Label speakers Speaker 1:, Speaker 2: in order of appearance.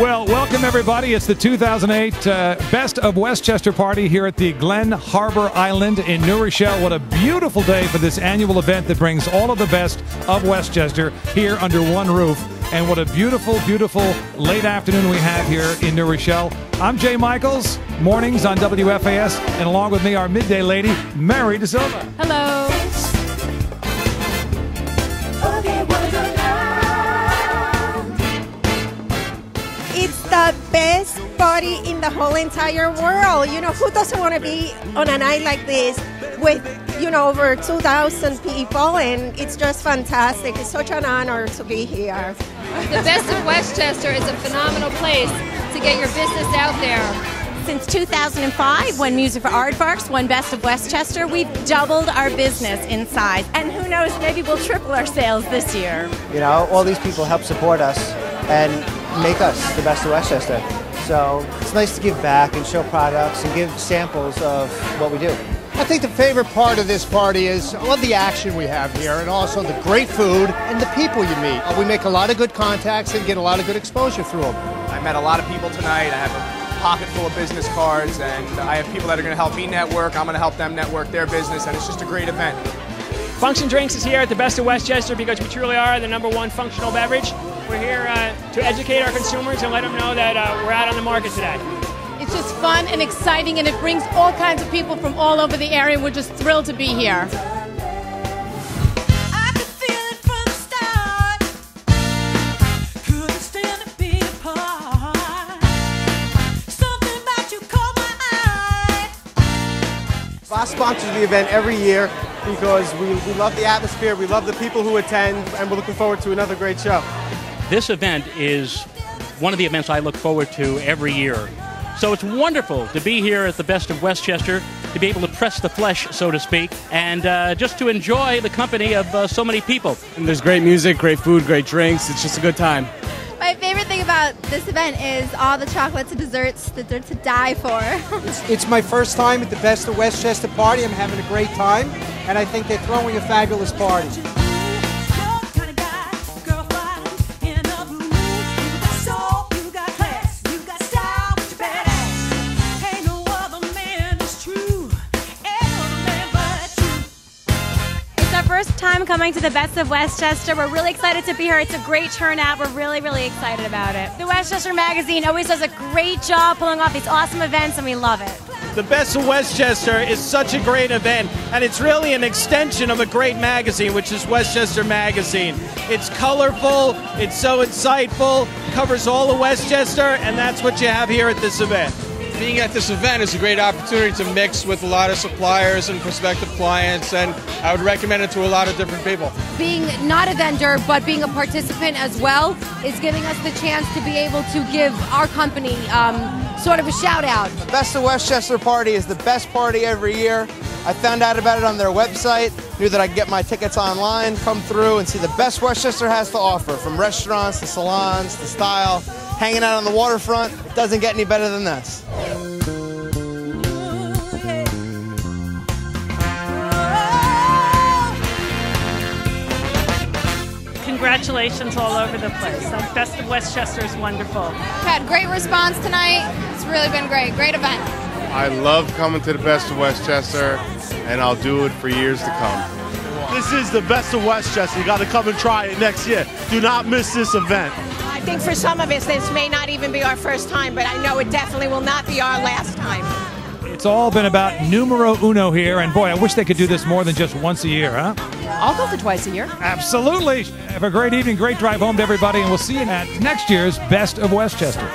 Speaker 1: Well, welcome everybody. It's the 2008 uh, Best of Westchester party here at the Glen Harbor Island in New Rochelle. What a beautiful day for this annual event that brings all of the best of Westchester here under one roof. And what a beautiful, beautiful late afternoon we have here in New Rochelle. I'm Jay Michaels, mornings on WFAS, and along with me, our midday lady, Mary DeSilva.
Speaker 2: Hello.
Speaker 3: Best party in the whole entire world. You know, who doesn't want to be on a night like this with, you know, over 2,000 people? And it's just fantastic. It's such an honor to be here.
Speaker 2: The Best of Westchester is a phenomenal place to get your business out there.
Speaker 4: Since 2005, when Music for Aardvarks won Best of Westchester, we've doubled our business in size. And who knows, maybe we'll triple our sales this year.
Speaker 5: You know, all these people help support us and make us the best of Westchester. So it's nice to give back and show products and give samples of what we do.
Speaker 6: I think the favorite part of this party is all the action we have here and also the great food and the people you meet. Uh, we make a lot of good contacts and get a lot of good exposure through them.
Speaker 7: I met a lot of people tonight. I have a pocket full of business cards and I have people that are going to help me network. I'm going to help them network their business and it's just a great event.
Speaker 8: Function Drinks is here at the Best of Westchester because we truly are the number one functional beverage. We're here uh, to educate our consumers and let them know that uh, we're out on the market today.
Speaker 9: It's just fun and exciting, and it brings all kinds of people from all over the area. We're just thrilled to be here.
Speaker 10: I sponsor the event every year because we, we love the atmosphere, we love the people who attend, and we're looking forward to another great show.
Speaker 11: This event is one of the events I look forward to every year. So it's wonderful to be here at the Best of Westchester, to be able to press the flesh, so to speak, and uh, just to enjoy the company of uh, so many people.
Speaker 12: And there's great music, great food, great drinks. It's just a good time.
Speaker 13: My favorite thing about this event is all the chocolates and desserts that they're to die for.
Speaker 14: it's, it's my first time at the Best of Westchester party. I'm having a great time, and I think they're throwing a fabulous party.
Speaker 4: first time coming to the Best of Westchester. We're really excited to be here. It's a great turnout. We're really, really excited about it. The Westchester Magazine always does a great job pulling off these awesome events, and we love it.
Speaker 15: The Best of Westchester is such a great event, and it's really an extension of a great magazine, which is Westchester Magazine. It's colorful, it's so insightful, covers all of Westchester, and that's what you have here at this event
Speaker 16: being at this event is a great opportunity to mix with a lot of suppliers and prospective clients, and I would recommend it to a lot of different people.
Speaker 17: Being not a vendor, but being a participant as well, is giving us the chance to be able to give our company um, sort of a shout out.
Speaker 5: The Best of Westchester party is the best party every year. I found out about it on their website, knew that I could get my tickets online, come through and see the best Westchester has to offer, from restaurants to salons to style. Hanging out on the waterfront, it doesn't get any better than this.
Speaker 18: Congratulations all over the place. The Best of Westchester is wonderful.
Speaker 13: Had great response tonight. It's really been great. Great event.
Speaker 19: I love coming to the Best of Westchester, and I'll do it for years to come.
Speaker 20: This is the Best of Westchester. You got to come and try it next year. Do not miss this event.
Speaker 3: I think for some of us, this may not even be our first time, but I know it definitely will not be our last time.
Speaker 1: It's all been about numero uno here, and boy, I wish they could do this more than just once a year, huh?
Speaker 9: I'll go for twice a year.
Speaker 1: Absolutely. Have a great evening, great drive home to everybody, and we'll see you at next year's Best of Westchester.